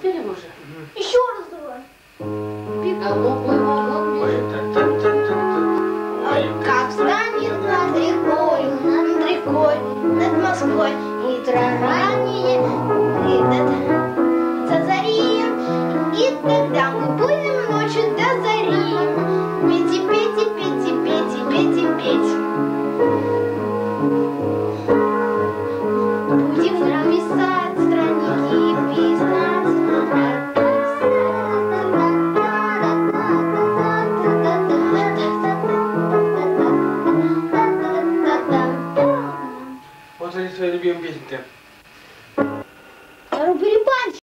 успели уже? Угу. Еще раз давай. Бегало было он Как станет над рекою, над рекой, над Москвой, и ранее, и над Зазарием, и тогда мы будем ночью до зари. Пети, пети, пети, пети, пети, пети. Вот они свои любимые песни. Рубль